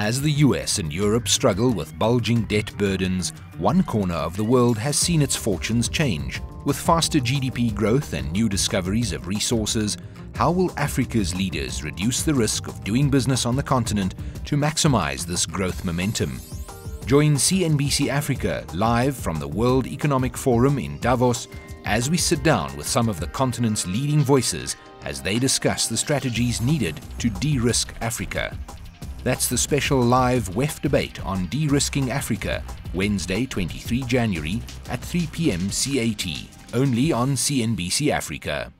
As the US and Europe struggle with bulging debt burdens, one corner of the world has seen its fortunes change. With faster GDP growth and new discoveries of resources, how will Africa's leaders reduce the risk of doing business on the continent to maximize this growth momentum? Join CNBC Africa live from the World Economic Forum in Davos as we sit down with some of the continent's leading voices as they discuss the strategies needed to de-risk Africa. That's the special live WEF debate on de-risking Africa, Wednesday, 23 January at 3 p.m. CAT, only on CNBC Africa.